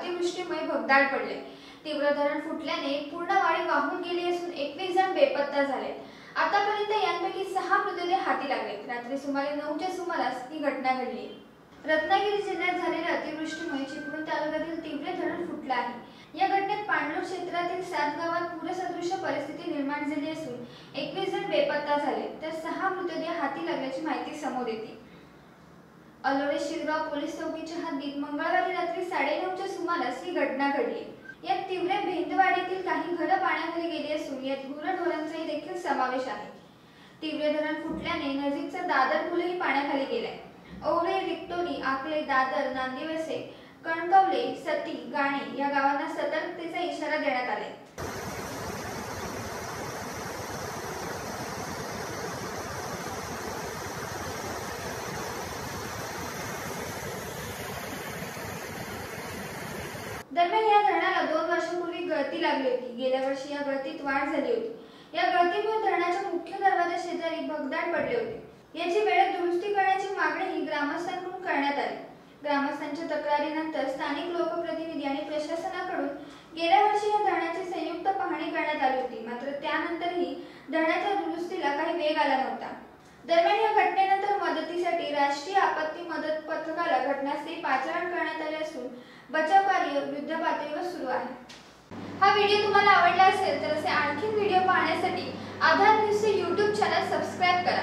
अतिवृष्टीमुळे भगदाड पडले. तीव्र धरण फुटल्याने पूर्ण वाडी वाहून गेली असून एकवीस जण बेपत्ता झाले. आतापर्यंत यांपैकी सहा मृतदेह हाती लागले. रात्री सुमारे नऊच्या सुमारास ही घटना घडली. रत्नागिरी जिल्ह्यात झालेल्या अतिवृष्टीमुळे चिपळूण तालुक्यातील तीव्र धरण फुटलं आहे. या घटनेत पाणलोट क्षेत्रातील सात गावात पूरसदृश्य परिस्थिती निर्माण झाली असून एकवीस जण बेपत्ता झाले. तर सहा मृतदेह हाती लागल्याची माहिती समोर येते. अलोरे शिरगाव पोलीस चौकीच्या हद्दीत साडेनऊच्या सुमारास ही घटना घडली. यात तीव्र भेंदवाडीतील काही घरं पाण्याखाली गेली असून यात गुरढोरांचाही देखील समावेश आहे. तिवरे धरण फुटल्याने नजीकचा दादर पूलही पाण्याखाली गेलाय. ओवळे रिक्टोरी आकले दादर नांदिवसे कणकवले सती गाणे या गावांना सतर्कतेचा इशारा देण्यात आलाय. दरम्यान या धरणाला दोन वर्षापूर्वी गळती लागली होती. गेल्या वर्षी या गळतीत वाढ झाली होती. या गळतीमुळे धरणाच्या मुख्य दरवाजा शेजारी भगदाड पडले होते. याची वेळेत दुरुस्ती करण्याची मागणीही ग्रामस्थांकडून करण्यात आली. ग्रामस्थांच्या तक्रारीनंतर स्थानिक लोकप्रतिनिधी आणि प्रशासनाकडून गेल्या वर्षी या धरणाची संयुक्त पाहणी करण्यात आली होती. मात्र त्यानंतरही धरणाच्या दुरुस्तीला काही वेग आला नव्हता. दरम्यान या घटनेनंतर मदती पथकाला घटनास्थळी पाचारण करण्यात आले असून बचाव कार्य युद्ध पातळीवर सुरू आहे. हा व्हिडिओ तुम्हाला आवडला असेल तर असे आणखी व्हिडिओ पाहण्यासाठी आधार न्यूजचे यूट्यूब चॅनल सबस्क्राईब करा.